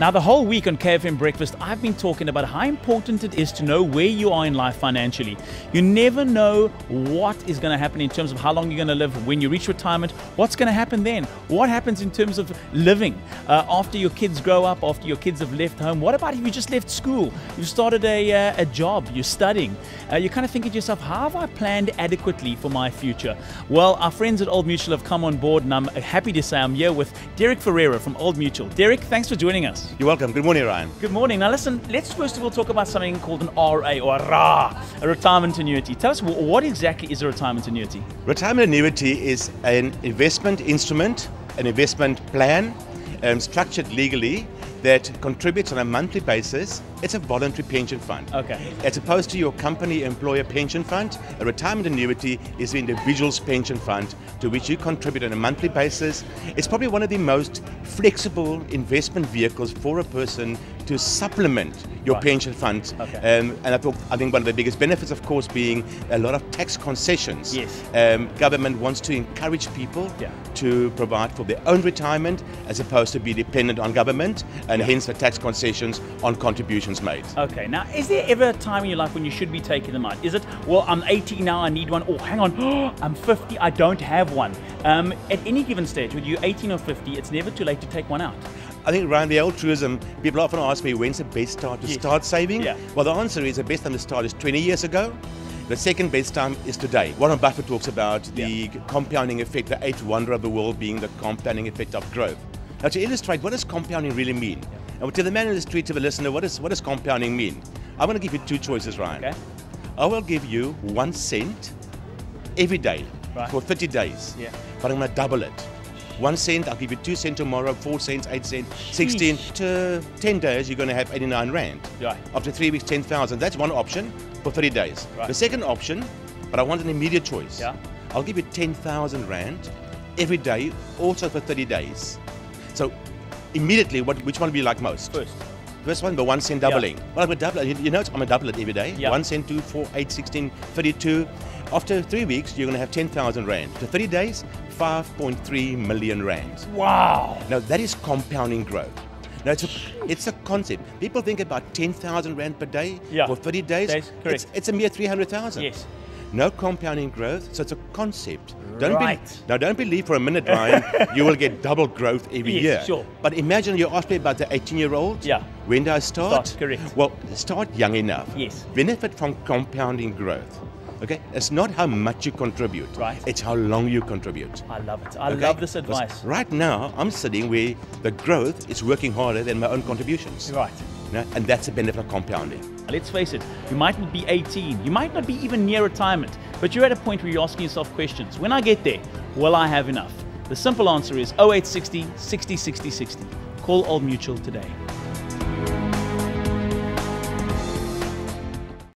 Now, the whole week on KFM Breakfast, I've been talking about how important it is to know where you are in life financially. You never know what is going to happen in terms of how long you're going to live when you reach retirement. What's going to happen then? What happens in terms of living uh, after your kids grow up, after your kids have left home? What about if you just left school? You've started a, uh, a job, you're studying. Uh, you're kind of thinking to yourself, how have I planned adequately for my future? Well, our friends at Old Mutual have come on board, and I'm happy to say I'm here with Derick Ferreira from Old Mutual. Derick, thanks for joining us. You're welcome. Good morning, Ryan. Good morning. Now, listen, let's first of all talk about something called an RA or a RA, a retirement annuity. Tell us what exactly is a retirement annuity? Retirement annuity is an investment instrument, an investment plan um, structured legally that contributes on a monthly basis. It's a voluntary pension fund. Okay. As opposed to your company employer pension fund, a retirement annuity is the individual's pension fund to which you contribute on a monthly basis. It's probably one of the most flexible investment vehicles for a person to supplement your right. pension fund. Okay. Um, and I, thought, I think one of the biggest benefits, of course, being a lot of tax concessions. Yes. Um, government wants to encourage people yeah. to provide for their own retirement as opposed to be dependent on government and yeah. hence the tax concessions on contributions made. Okay, now is there ever a time in your life when you should be taking them out? Is it, well, I'm 80 now, I need one. Oh, hang on, I'm 50, I don't have one. Um, at any given stage, whether you're 18 or 50, it's never too late to take one out. I think around the old truism, people often ask me when's the best time to yes. start saving? Yeah. Well, the answer is the best time to start is 20 years ago. The second best time is today. Warren Buffett talks about the yeah. compounding effect, the eighth wonder of the world being the compounding effect of growth. Now, to illustrate, what does compounding really mean? Yeah. And to the man in the street, to the listener, what, is, what does compounding mean? I'm going to give you two choices, Ryan. Okay. I will give you one cent every day right. for 30 days. Yeah. But I'm going to double it one cent, I'll give you two cents tomorrow, four cents, eight cents, 16. To 10 days, you're going to have 89 Rand. Right. After three weeks, 10,000. That's one option for 30 days. Right. The second option, but I want an immediate choice. Yeah. I'll give you 10,000 Rand every day, also for 30 days. So immediately, what, which one do you like most? First. First one, the one cent doubling. Yeah. Well, I'm double it. You know, I'm going to double it every day. Yeah. One cent, two, four, eight, 16, 32. After three weeks, you're going to have 10,000 Rand. For 30 days, 5.3 million Rands. Wow. Now, that is compounding growth. Now, it's a, it's a concept. People think about 10,000 Rand per day yeah. for 30 days. days it's, it's, a mere 300,000. Yes. No compounding growth, so it's a concept. Don't right. Be, now, don't believe for a minute, Ryan, you will get double growth every yes, year. Sure. But imagine you asked me about the 18 year old. Yeah. When do I start? Start, correct. Well, start young enough. Yes. Benefit from compounding growth. Okay, it's not how much you contribute. Right. It's how long you contribute. I love it. I okay? love this advice. Right now, I'm sitting where the growth is working harder than my own contributions. Right. You and that's the benefit of compounding. Let's face it, you might not be 18, you might not be even near retirement, but you're at a point where you're asking yourself questions. When I get there, will I have enough? The simple answer is 0860 60 60 60. Call Old Mutual today.